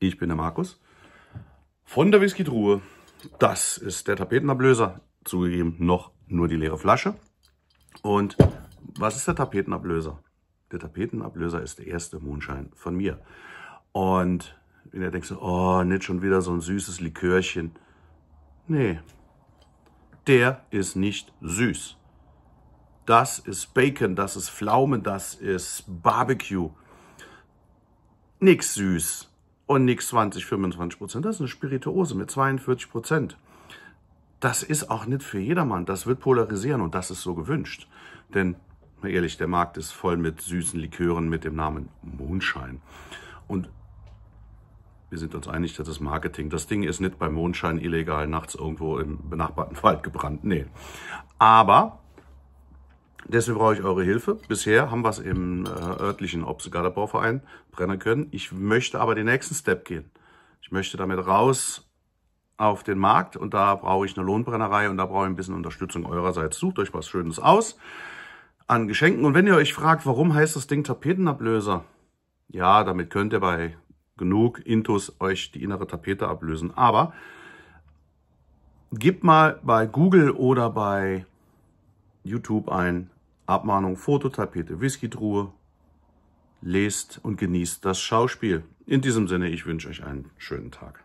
Ich bin der Markus von der Whisky-Truhe. Das ist der Tapetenablöser. Zugegeben noch nur die leere Flasche. Und was ist der Tapetenablöser? Der Tapetenablöser ist der erste Mondschein von mir. Und wenn ihr denkt, oh, nicht schon wieder so ein süßes Likörchen. Nee, der ist nicht süß. Das ist Bacon, das ist Pflaumen, das ist Barbecue. Nix süß und nix 20, 25 Prozent. Das ist eine Spirituose mit 42 Prozent. Das ist auch nicht für jedermann. Das wird polarisieren und das ist so gewünscht. Denn, mal ehrlich, der Markt ist voll mit süßen Likören mit dem Namen Mondschein. Und wir sind uns einig, das ist Marketing. Das Ding ist nicht beim Mondschein illegal nachts irgendwo im benachbarten Wald gebrannt. Nee. Aber deswegen brauche ich eure Hilfe. Bisher haben wir es im äh, örtlichen Obstgartenbauverein brennen können. Ich möchte aber den nächsten Step gehen. Ich möchte damit raus auf den Markt und da brauche ich eine Lohnbrennerei und da brauche ich ein bisschen Unterstützung eurerseits. Sucht euch was Schönes aus an Geschenken. Und wenn ihr euch fragt, warum heißt das Ding Tapetenablöser? Ja, damit könnt ihr bei genug Intus euch die innere Tapete ablösen. Aber gebt mal bei Google oder bei YouTube ein Abmahnung Fototapete, Whisky-Truhe, lest und genießt das Schauspiel. In diesem Sinne, ich wünsche euch einen schönen Tag.